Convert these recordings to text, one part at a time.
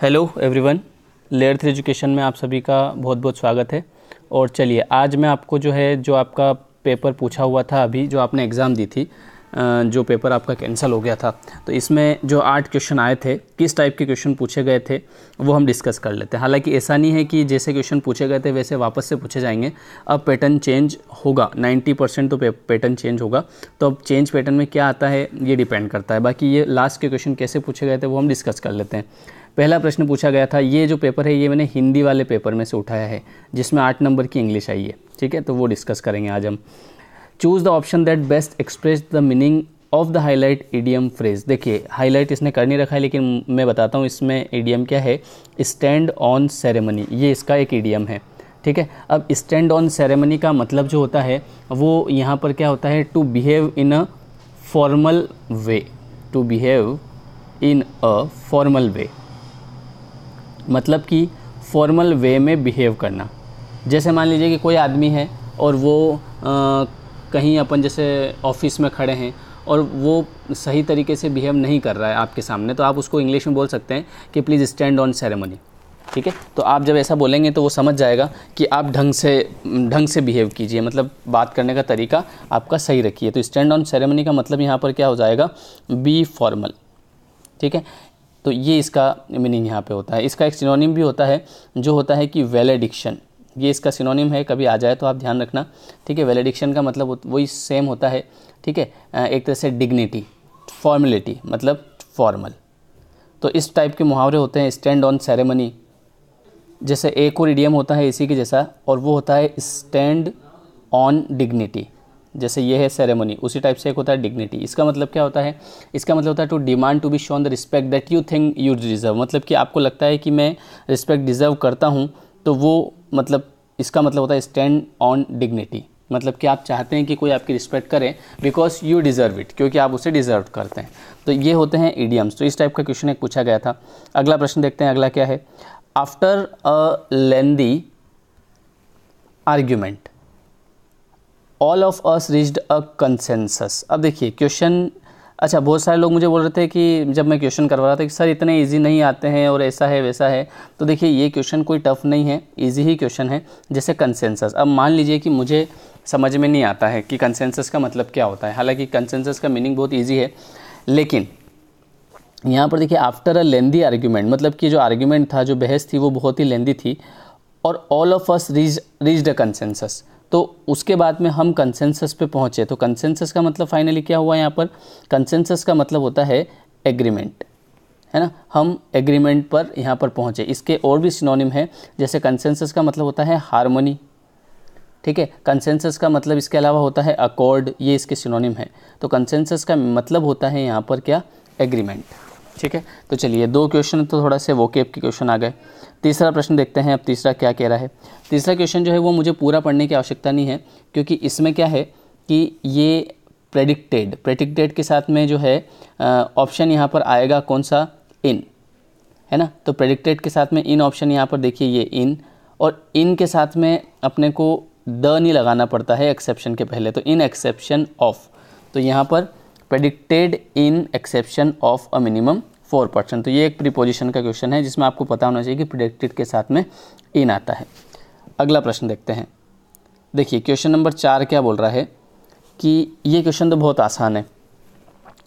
Hello everyone, layer three education में आप सभी का बहुत बहुत स्वागत है। और चलिए, आज मैं आपको जो है, जो आपका पेपर पूछा हुआ था अभी, जो आपने एग्ज़ाम दी थी जो पेपर आपका कैंसिल हो गया था तो इसमें जो आठ क्वेश्चन आए थे, किस टाइप के क्वेश्चन पूछे गए थे, वो हम डिस्कस कर लेते हैं। हालाँकि ऐसा नहीं है कि जैसे क्वेश्चन पूछे गए थे, वैसे वापस से पूछे जाएँगे। अब पैटर्न चेंज होगा 90 परसेंट तो पैटर्न चेंज होगा। तो अब चेंज पैटर्न में क्या आता है, ये डिपेंड करता है। बाकी ये लास्ट के क्वेश्चन कैसे पूछे गए थे, वो हम डिस्कस कर लेते हैं। पहला प्रश्न पूछा गया था, ये जो पेपर है, ये मैंने हिंदी वाले पेपर में से उठाया है, जिसमें आठ नंबर की इंग्लिश आई है, ठीक है? तो वो डिस्कस करेंगे आज हम। Choose the option that best express the meaning of the highlight idiom phrase देखिए हाईलाइट इसने कर नहीं रखा है, लेकिन मैं बताता हूँ इसमें ईडियम क्या है। स्टैंड ऑन सेरेमनी ये इसका एक ईडियम है, ठीक है? अब स्टैंड ऑन सेरेमनी का मतलब जो होता है, वो यहाँ पर क्या होता है? To behave in a formal way to behave in a formal way मतलब कि फॉर्मल वे में बिहेव करना। जैसे मान लीजिए कि कोई आदमी है और वो आ, कहीं अपन जैसे ऑफ़िस में खड़े हैं और वो सही तरीके से बिहेव नहीं कर रहा है आपके सामने तो आप उसको इंग्लिश में बोल सकते हैं कि प्लीज़ स्टैंड ऑन सेरेमनी ठीक है? तो आप जब ऐसा बोलेंगे तो वो समझ जाएगा कि आप ढंग से ढंग से बिहेव कीजिए। मतलब बात करने का तरीका आपका सही रखिए। तो स्टैंड ऑन सेरेमनी का मतलब यहाँ पर क्या हो जाएगा? बी फॉर्मल ठीक है? तो ये इसका मीनिंग यहाँ पे होता है। इसका एक सिनोनिम भी होता है, जो होता है कि वेलेडिक्शन ये इसका सिनोनिम है, कभी आ जाए तो आप ध्यान रखना, ठीक है? वैलेडिक्शन का मतलब वही सेम होता है, ठीक है? एक तरह से डिग्निटी फॉर्मेलिटी मतलब फॉर्मल तो इस टाइप के मुहावरे होते हैं स्टैंड ऑन सेरेमनी जैसे एक और इडियम होता है इसी के जैसा, और वो होता है स्टैंड ऑन डिग्निटी जैसे ये है सेरेमनी उसी टाइप से एक होता है डिग्निटी इसका मतलब क्या होता है? इसका मतलब होता है to demand to be shown the respect that you think you deserve मतलब कि आपको लगता है कि मैं रिस्पेक्ट डिज़र्व करता हूँ तो वो मतलब इसका मतलब होता है स्टैंड ऑन डिग्निटी मतलब कि आप चाहते हैं कि कोई आपकी रिस्पेक्ट करे बिकॉज़ यू डिज़र्व इट क्योंकि आप उसे डिज़र्व करते हैं. तो ये होते हैं ईडियम्स तो इस टाइप का क्वेश्चन एक पूछा गया था. अगला प्रश्न देखते हैं, अगला क्या है? After a lengthy argument all of us reached a consensus अब देखिए क्वेश्चन अच्छा बहुत सारे लोग मुझे बोल रहे थे कि जब मैं क्वेश्चन करवा रहा था कि, सर, इतने इजी नहीं आते हैं और ऐसा है, वैसा है। तो देखिए, ये क्वेश्चन कोई टफ़ नहीं है इजी ही क्वेश्चन है, जैसे कंसेंसस अब मान लीजिए कि मुझे समझ में नहीं आता है कि कंसेंसस का मतलब क्या होता है। हालाँकि कंसेंसस का मीनिंग बहुत ईजी है, लेकिन यहाँ पर देखिए आफ्टर अ लेंदी आर्ग्यूमेंट मतलब कि जो आर्ग्यूमेंट था, जो बहस थी, वो बहुत ही लेंदी थी और all of us reach reached a consensus तो उसके बाद में हम कंसेंसस पे पहुँचे। तो कंसेंसस का मतलब फाइनली क्या हुआ यहाँ पर? कंसेंसस का मतलब होता है एग्रीमेंट है ना? हम एग्रीमेंट पर यहाँ पर पहुँचे। इसके और भी सिनोनिम है। जैसे कंसेंसस का मतलब होता है हारमोनी ठीक है? कंसेंसस का मतलब इसके अलावा होता है अकॉर्ड ये इसके सिनोनिम है। तो कंसेंसस का मतलब होता है यहाँ पर क्या? एग्रीमेंट ठीक है? तो चलिए, दो क्वेश्चन तो थोड़ा से वोकेब के क्वेश्चन आ गए। तीसरा प्रश्न देखते हैं, अब तीसरा क्या कह रहा है? तीसरा क्वेश्चन जो है वो मुझे पूरा पढ़ने की आवश्यकता नहीं है, क्योंकि इसमें क्या है कि ये प्रेडिक्टेड प्रेडिक्टेड के साथ में जो है ऑप्शन यहाँ पर आएगा कौन सा? इन है ना? तो प्रेडिक्टेड के साथ में इन ऑप्शन यहाँ पर देखिए ये इन और इन के साथ में अपने को द नहीं लगाना पड़ता है एक्सेप्शन के पहले तो इन एक्सेप्शन ऑफ़ तो यहाँ पर predicted in exception of a minimum four percent तो ये एक प्रीपोजिशन का क्वेश्चन है, जिसमें आपको पता होना चाहिए कि प्रिडिक्टेड के साथ में इन आता है। अगला प्रश्न देखते हैं। देखिए क्वेश्चन नंबर चार क्या बोल रहा है कि ये क्वेश्चन तो बहुत आसान है।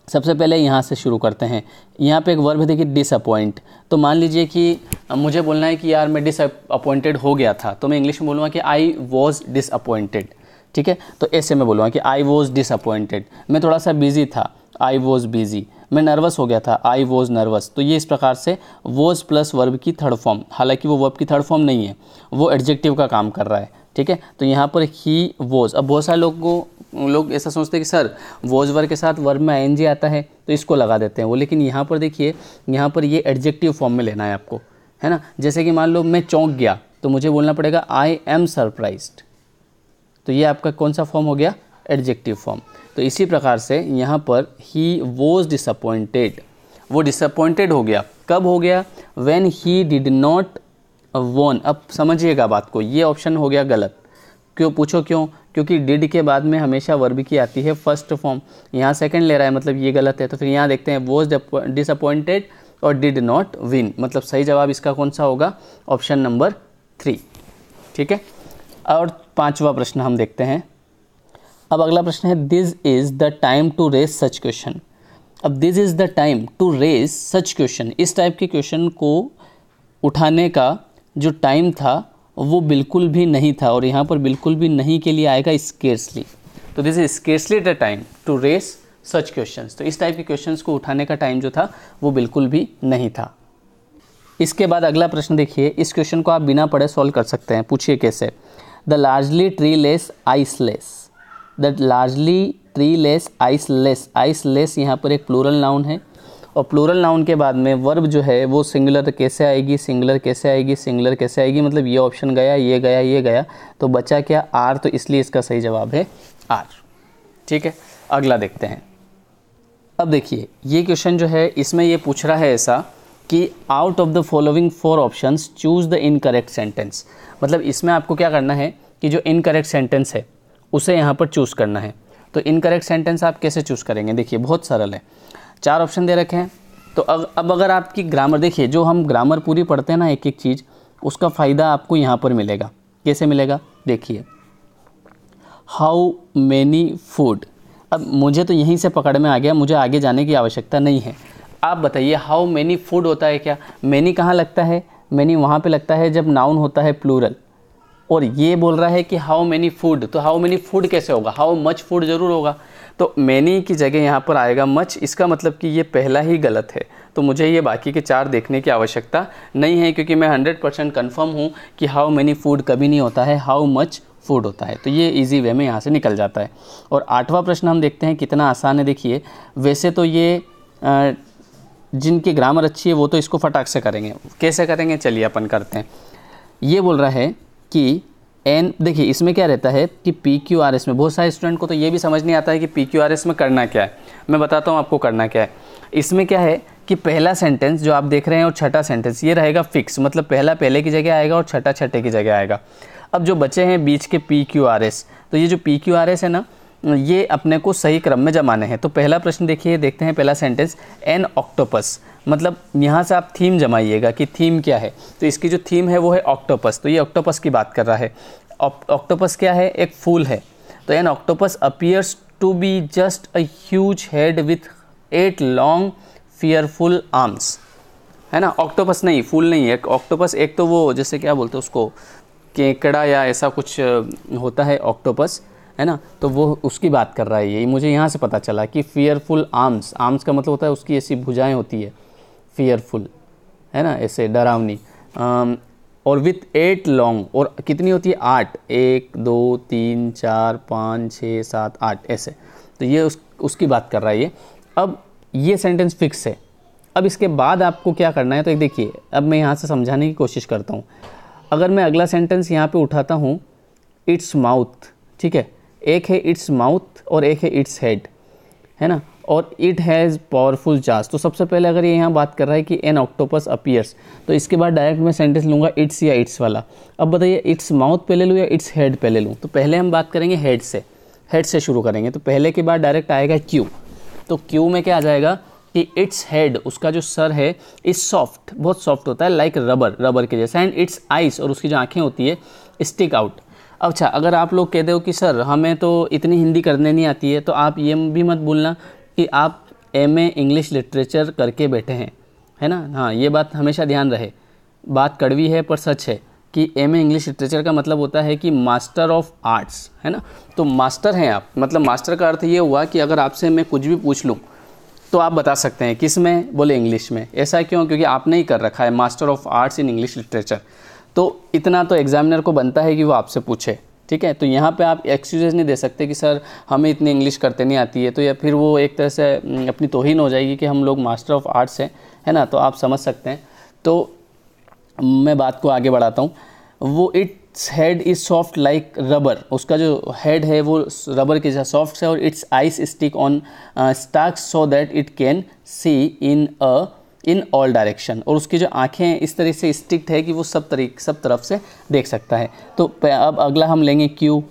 सबसे पहले यहाँ से शुरू करते हैं। यहाँ पे एक वर्ब है, देखिए डिसअपॉइंट तो मान लीजिए कि मुझे बोलना है कि यार, मैं डिसअपॉइंटेड हो गया था। तो मैं इंग्लिश में बोलूँगा कि आई वॉज़ डिसअपॉइंटेड ठीक है? तो ऐसे में बोलूँगा कि आई वॉज़ डिसअपॉइंटेड मैं थोड़ा सा बिज़ी था. आई वॉज़ बिज़ी मैं नर्वस हो गया था. आई वॉज़ नर्वस तो ये इस प्रकार से वॉज़ प्लस वर्ब की थर्ड फॉर्म हालाँकि वो वर्ब की थर्ड फॉर्म नहीं है. वो एडजेक्टिव का काम कर रहा है. ठीक है? तो यहाँ पर ही वॉज़ अब बहुत सारे लोग लोग ऐसा सोचते हैं कि, सर वॉज़ वर्ग के साथ वर्ब में आई आता है तो इसको लगा देते हैं वो. लेकिन यहाँ पर देखिए, यहाँ पर ये एडजेक्टिव फॉर्म में लेना है आपको. है ना? जैसे कि मान लो मैं चौंक गया तो मुझे बोलना पड़ेगा आई एम सरप्राइज्ड तो ये आपका कौन सा फॉर्म हो गया? एडजेक्टिव फॉर्म तो इसी प्रकार से यहाँ पर ही वॉज़ डिसअपॉइंटेड वो डिसअपॉइंटेड हो गया। कब हो गया? When he did not won अब समझिएगा बात को। ये ऑप्शन हो गया गलत। क्यों? पूछो क्यों? क्योंकि डिड के बाद में हमेशा वर्ब की आती है फ़र्स्ट फॉर्म यहाँ सेकंड ले रहा है मतलब ये गलत है। तो फिर यहाँ देखते हैं वॉज़ डिसअपॉइंटेड और डिड नॉट विन मतलब सही जवाब इसका कौन सा होगा? ऑप्शन नंबर थ्री ठीक है? और पांचवा प्रश्न हम देखते हैं। अब अगला प्रश्न है this is the time to raise such question अब this is the time to raise such question इस टाइप के क्वेश्चन को उठाने का जो टाइम था, वो बिल्कुल भी नहीं था और यहाँ पर बिल्कुल भी नहीं के लिए आएगा स्केर्सली तो this is scarcely the time to raise such question तो इस टाइप के क्वेश्चन को उठाने का टाइम जो था, वो बिल्कुल भी नहीं था। इसके बाद अगला प्रश्न देखिए, इस क्वेश्चन को आप बिना पढ़े सॉल्व कर सकते हैं। पूछिए कैसे। The largely tree less iceless, the largely tree less iceless iceless यहाँ पर एक प्लूरल नाउन है और प्लूरल नाउन के बाद में वर्ब जो है वो सिंगुलर कैसे आएगी, सिंगुलर कैसे आएगी, सिंगुलर कैसे आएगी मतलब ये ऑप्शन गया, ये गया ये गया तो बचा क्या आर तो इसलिए इसका सही जवाब है आर। ठीक है, अगला देखते हैं। अब देखिए, ये क्वेश्चन जो है, इसमें ये पूछ रहा है ऐसा कि out of the following four options choose the incorrect sentence मतलब इसमें आपको क्या करना है कि जो इनकरेक्ट सेंटेंस है उसे यहाँ पर चूज़ करना है। तो इनकरेक्ट सेंटेंस आप कैसे चूज़ करेंगे? देखिए बहुत सरल है। चार ऑप्शन दे रखे हैं। तो अग, अब अगर आपकी ग्रामर देखिए जो हम ग्रामर पूरी पढ़ते हैं ना एक एक चीज़ उसका फ़ायदा आपको यहाँ पर मिलेगा। कैसे मिलेगा? देखिए। हाउ मैनी फ़ूड अब मुझे तो यहीं से पकड़ में आ गया। मुझे आगे जाने की आवश्यकता नहीं है। आप बताइए हाउ मैनी फ़ूड होता है क्या? मैनी कहाँ लगता है? मैनी वहाँ पे लगता है जब नाउन होता है प्लूरल और ये बोल रहा है कि हाउ मैनी फ़ूड तो हाउ मैनी फ़ूड कैसे होगा? हाउ मच फ़ूड ज़रूर होगा? तो मैनी की जगह यहाँ पर आएगा मच इसका मतलब कि ये पहला ही गलत है। तो मुझे ये बाकी के चार देखने की आवश्यकता नहीं है, क्योंकि मैं हंड्रेड परसेंट कन्फर्म हूँ कि हाउ मैनी फ़ूड कभी नहीं होता है हाउ मच फ़ूड होता है। तो ये इजी वे में यहाँ से निकल जाता है। और आठवां प्रश्न हम देखते हैं, कितना आसान है। देखिए, वैसे तो ये जिनकी ग्रामर अच्छी है, वो तो इसको फटाक से करेंगे। कैसे करेंगे? चलिए अपन करते हैं। ये बोल रहा है कि एन देखिए, इसमें क्या रहता है कि पी क्यू आर एस में, बहुत सारे स्टूडेंट को तो ये भी समझ नहीं आता है कि पी क्यू आर एस में करना क्या है। मैं बताता हूँ आपको करना क्या है। इसमें क्या है कि पहला सेंटेंस जो आप देख रहे हैं और छठा सेंटेंस ये रहेगा फिक्स मतलब पहला पहले की जगह आएगा और छठा छठे की जगह आएगा। अब जो बचे हैं बीच के पी क्यू आर एस तो ये जो पी क्यू आर एस है ना ये अपने को सही क्रम में जमाने हैं। तो पहला प्रश्न देखिए, देखते हैं पहला सेंटेंस एन ऑक्टोपस मतलब यहाँ से आप थीम जमाइएगा कि थीम क्या है। तो इसकी जो थीम है वो है ऑक्टोपस तो ये ऑक्टोपस की बात कर रहा है। ऑक्टोपस क्या है? एक फूल है। तो an octopus appears to be just a huge head with eight long fearful arms है ना? ऑक्टोपस नहीं, फूल नहीं है। ऑक्टोपस एक तो वो जैसे क्या बोलते हैं उसको? केकड़ा या ऐसा कुछ होता है ऑक्टोपस है ना? तो वो उसकी बात कर रहा है ये। मुझे यहाँ से पता चला कि फियरफुल आर्म्स आर्म्स का मतलब होता है उसकी ऐसी भुजाएँ होती है फियरफुल है ना? ऐसे डरावनी। और विथ एट लॉन्ग और कितनी होती है? आठ। एक, दो, तीन, चार, पाँच, छः, सात, आठ, ऐसे। तो ये उस, उसकी बात कर रहा है ये। अब ये सेंटेंस फिक्स है। अब इसके बाद आपको क्या करना है? तो एक देखिए, अब मैं यहाँ से समझाने की कोशिश करता हूँ। अगर मैं अगला सेंटेंस यहाँ पे उठाता हूँ इट्स माउथ ठीक है? एक है इट्स माउथ और एक है इट्स हेड है ना? और इट हैज़ पावरफुल चार्ज तो सबसे पहले अगर ये यहाँ बात कर रहा है कि एन ऑक्टोपस अपियर्स तो इसके बाद डायरेक्ट मैं सेंटेंस लूँगा इट्स या इट्स वाला। अब बताइए इट्स माउथ पहले लूँ या इट्स हेड पहले लूँ? तो पहले हम बात करेंगे हेड से। हेड से शुरू करेंगे। तो पहले के बाद डायरेक्ट आएगा क्यू तो क्यू में क्या आ जाएगा कि इट्स हेड उसका जो सर है इज़ सॉफ्ट बहुत सॉफ्ट होता है लाइक रबर रबर के जैसा। एंड इट्स आइस और उसकी जो आँखें होती है स्टिक आउट अच्छा अगर आप लोग कहते हो कि, सर, हमें तो इतनी हिंदी करने नहीं आती है तो आप ये भी मत भूलना कि आप एम ए इंग्लिश लिटरेचर करके बैठे हैं, है ना? हाँ ये बात हमेशा ध्यान रहे। बात कड़वी है, पर सच है कि एम ए इंग्लिश लिटरेचर का मतलब होता है कि मास्टर ऑफ़ आर्ट्स है ना? तो मास्टर हैं आप। मतलब मास्टर का अर्थ ये हुआ कि अगर आपसे मैं कुछ भी पूछ लूँ तो आप बता सकते हैं, किसमें? बोले इंग्लिश में। ऐसा क्यों? क्योंकि आपने ही कर रखा है master of arts in English literature तो इतना तो एग्जामिनर को बनता है कि वो आपसे पूछे, ठीक है? तो यहाँ पे आप एक्सक्यूजेज नहीं दे सकते कि, सर, हमें इतनी इंग्लिश करते नहीं आती है। तो या फिर वो एक तरह से अपनी तोहिन हो जाएगी कि हम लोग मास्टर ऑफ़ आर्ट्स हैं, है ना? तो आप समझ सकते हैं। तो मैं बात को आगे बढ़ाता हूँ। वो its head is soft like rubber उसका जो हेड है, वो रबर के जैसा सॉफ्ट है और its ice stick on stark so that it can see in a in all direction और उसकी जो आँखें इस तरह से स्टिक्ट है कि वो सब तरीक सब तरफ़ से देख सकता है। तो अब अगला हम लेंगे क्यू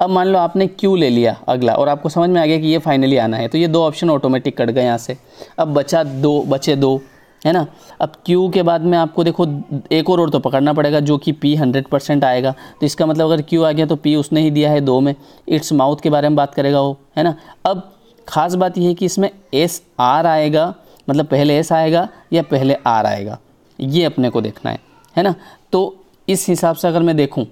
अब मान लो आपने क्यू ले लिया अगला, और आपको समझ में आ गया कि ये फाइनली आना है तो ये दो ऑप्शन ऑटोमेटिक कट गए यहाँ से। अब बचा दो, बचे दो, है ना? अब Q के बाद में आपको देखो, एक और और तो पकड़ना पड़ेगा, जो कि P हंड्रेड परसेंट आएगा। तो इसका मतलब अगर Q आ गया तो P उसने ही दिया है दो में। इट्स माउथ के बारे में बात करेगा वो, है ना? अब ख़ास बात यह है कि इसमें एस आर आएगा मतलब पहले एस आएगा या पहले आर आएगा। ये अपने को देखना है है ना? तो इस हिसाब से अगर मैं देखूँ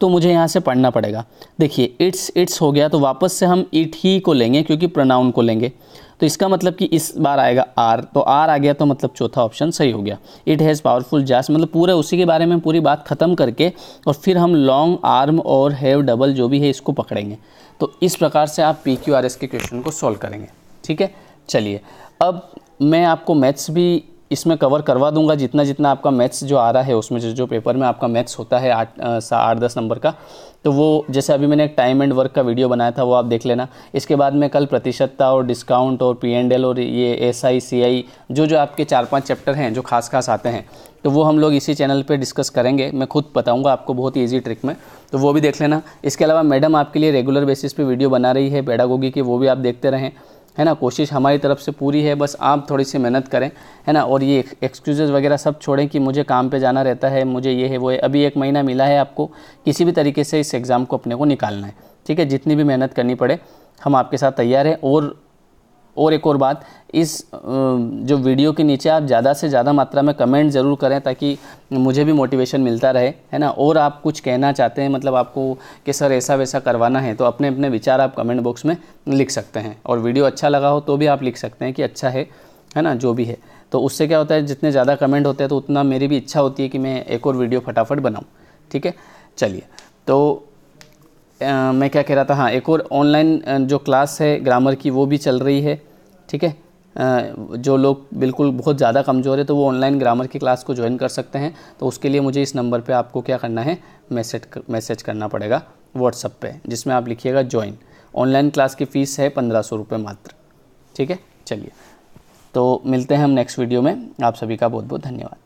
तो मुझे यहाँ से पढ़ना पड़ेगा। देखिए, इट्स इट्स हो गया तो वापस से हम इट ही को लेंगे क्योंकि प्रोनाउन को लेंगे। तो इसका मतलब कि इस बार आएगा आर तो आर आ गया तो मतलब चौथा ऑप्शन सही हो गया। इट हैज़ पावरफुल जास मतलब पूरे उसी के बारे में पूरी बात ख़त्म करके और फिर हम लॉन्ग आर्म और हैव डबल जो भी है इसको पकड़ेंगे। तो इस प्रकार से आप पी क्यू आर एस के क्वेश्चन को सॉल्व करेंगे, ठीक है? चलिए, अब मैं आपको मैथ्स भी इसमें कवर करवा दूँगा, जितना जितना आपका मैथ्स जो आ रहा है, उसमें जो जो पेपर में आपका मैथ्स होता है आठ आठ, दस नंबर का तो वो, जैसे अभी मैंने एक टाइम एंड वर्क का वीडियो बनाया था, वो आप देख लेना। इसके बाद में कल प्रतिशतता और डिस्काउंट और पी एंड एल और ये एस आई सी आई जो जो आपके चार पाँच चैप्टर हैं, जो खास खास आते हैं तो वो हम लोग इसी चैनल पे डिस्कस करेंगे। मैं खुद बताऊँगा आपको बहुत ही ईजी ट्रिक में तो वो भी देख लेना। इसके अलावा मैडम आपके लिए रेगुलर बेसिस पे वीडियो बना रही है पेडागोगी की, वो भी आप देखते रहें। है ना, कोशिश हमारी तरफ़ से पूरी है, बस आप थोड़ी सी मेहनत करें, है ना, और ये एक्सक्यूज़ वगैरह सब छोड़ें कि मुझे काम पे जाना रहता है, मुझे ये है, वो है। अभी एक महीना मिला है आपको, किसी भी तरीके से इस एग्ज़ाम को अपने को निकालना है, ठीक है? जितनी भी मेहनत करनी पड़े, हम आपके साथ तैयार हैं, और और एक और बात, इस जो वीडियो के नीचे आप ज़्यादा से ज़्यादा मात्रा में कमेंट ज़रूर करें ताकि मुझे भी मोटिवेशन मिलता रहे, है ना? और आप कुछ कहना चाहते हैं मतलब आपको कि सर ऐसा वैसा करवाना है तो अपने अपने विचार आप कमेंट बॉक्स में लिख सकते हैं। और वीडियो अच्छा लगा हो तो भी आप लिख सकते हैं कि अच्छा है है ना? जो भी है। तो उससे क्या होता है, जितने ज़्यादा कमेंट होते हैं तो उतना मेरी भी इच्छा होती है कि मैं एक और वीडियो फटाफट बनाऊँ, ठीक है? चलिए तो मैं क्या कह रहा था? हाँ एक और ऑनलाइन जो क्लास है ग्रामर की, वो भी चल रही है, ठीक है? जो लोग बिल्कुल बहुत ज़्यादा कमज़ोर है तो वो ऑनलाइन ग्रामर की क्लास को ज्वाइन कर सकते हैं। तो उसके लिए मुझे इस नंबर पे आपको क्या करना है मैसेज मैसेज करना पड़ेगा व्हाट्सअप पे, जिसमें आप लिखिएगा ज्वाइन ऑनलाइन क्लास की फ़ीस है पंद्रह सौ रुपये मात्र, ठीक है? चलिए तो मिलते हैं हम नेक्स्ट वीडियो में। आप सभी का बहुत बहुत धन्यवाद।